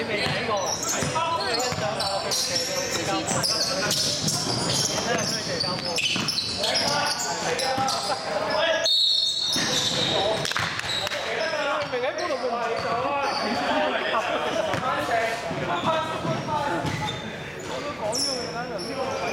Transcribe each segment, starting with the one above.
你未睇過啊？你一上樓佢射到社交波，你睇下佢社交波。明喺嗰度佢唔係走啊！我都講咗佢啦，頭先嗰個位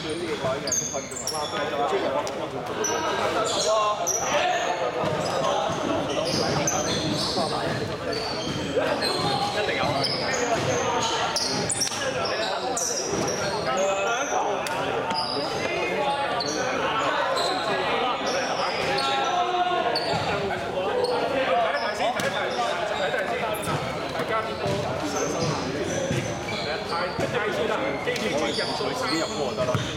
自己入波就得啦，自己入波冇得嗌，因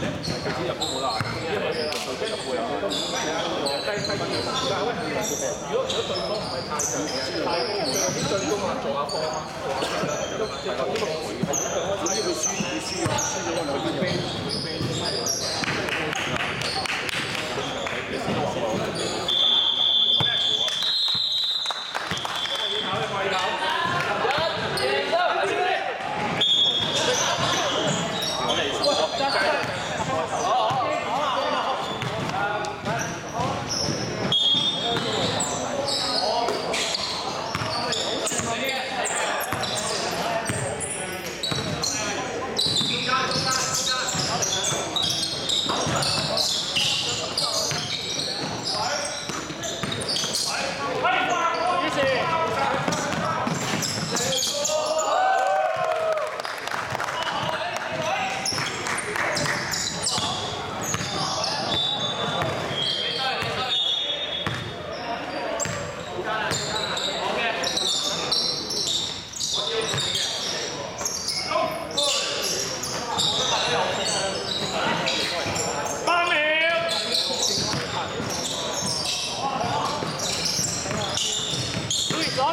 为入波 進攻啊，做下波啊，做下係啦，呢個會係總之會輸會輸啊，輸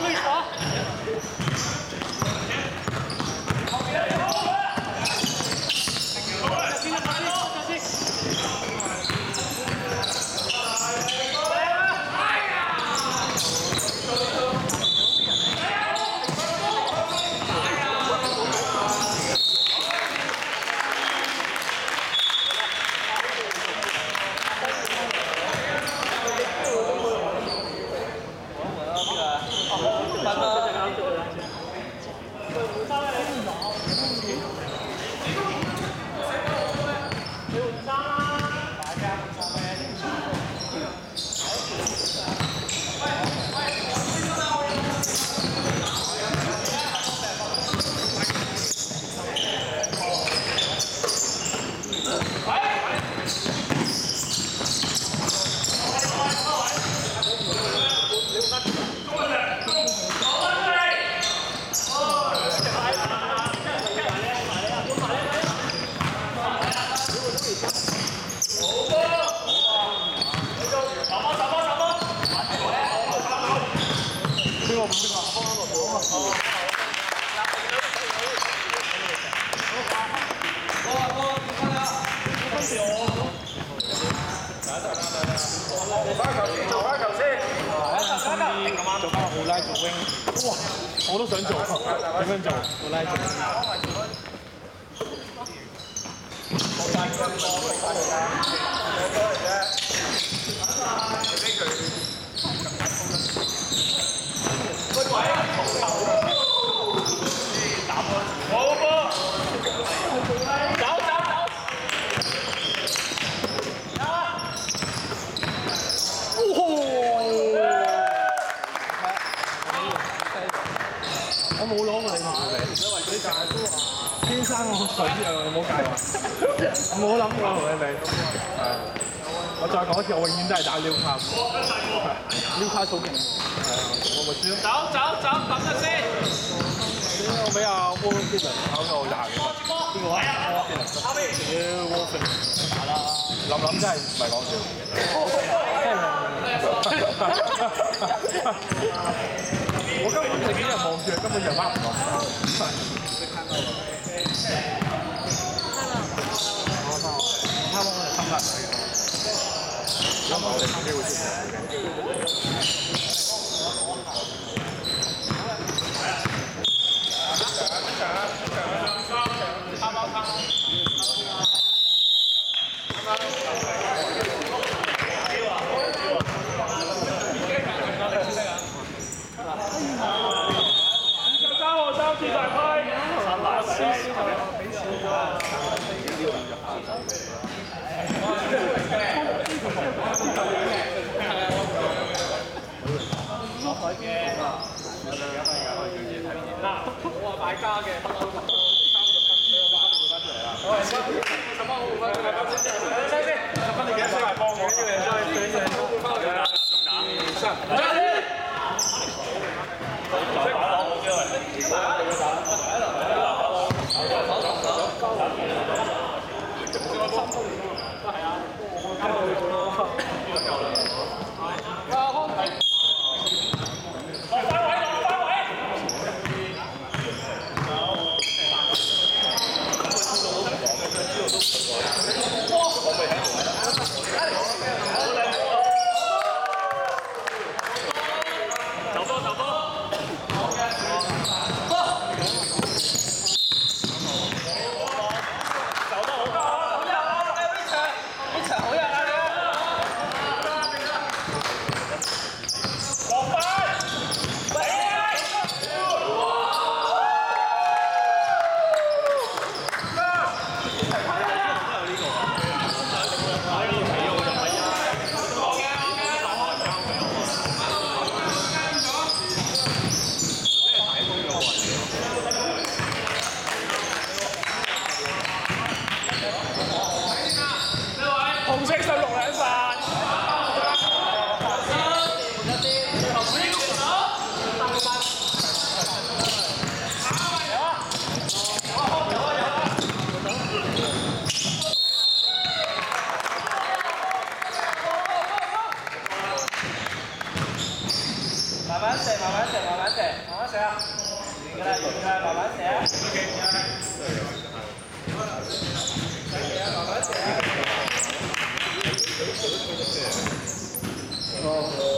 Charlie. 哇！我都想做，點樣做？我拉做。好波。走走走。我冇攞過你同佢名，天生我水啊！唔好介我，我冇諗過同你名。係，我再講一次，我永遠都係打撩卡，撩卡好勁。係啊，我咪輸。走走走，等陣先。我俾阿 w a l k i n 考到廿幾分。邊個啊？後邊。屌 w a l k i n 打啦！諗諗真係唔係講笑，我根本成日望住，根本就掹唔到。Thank you. 我話買 Oh.